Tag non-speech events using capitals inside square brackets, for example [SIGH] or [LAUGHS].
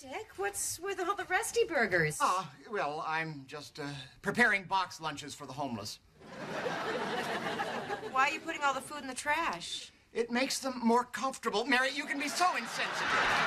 Dick, what's with all the Rusty Burgers? Ah, well, I'm just uh, preparing box lunches for the homeless. [LAUGHS] Why are you putting all the food in the trash? It makes them more comfortable. Mary, you can be so insensitive.